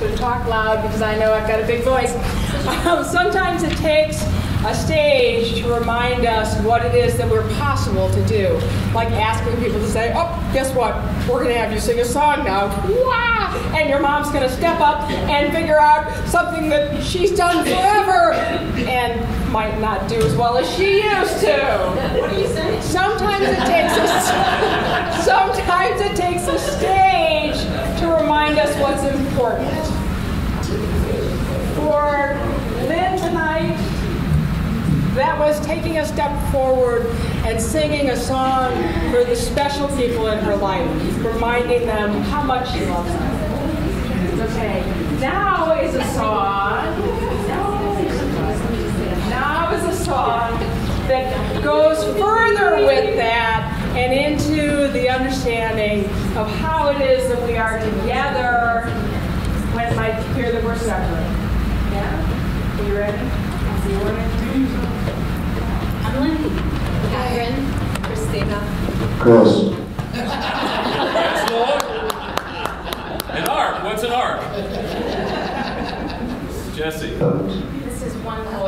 to talk loud because I know I've got a big voice. Um, sometimes it takes a stage to remind us what it is that we're possible to do. Like asking people to say, oh, guess what? We're going to have you sing a song now. Wah! And your mom's going to step up and figure out something that she's done forever and might not do as well as she used to. What are you saying? Sometimes it takes a, sometimes it takes a stage remind us what's important. For Lynn tonight, that was taking a step forward and singing a song for the special people in her life, reminding them how much she loves them. Okay, now is a song. Now is a song that goes further with that and into the understanding of how it is that we are together when my hear that we're separate. Yeah? Are you ready? Are you ready? Emily, Catherine, Christina. Chris. Yes, Lord. An arc. What's an arc? Jesse. This is one voice.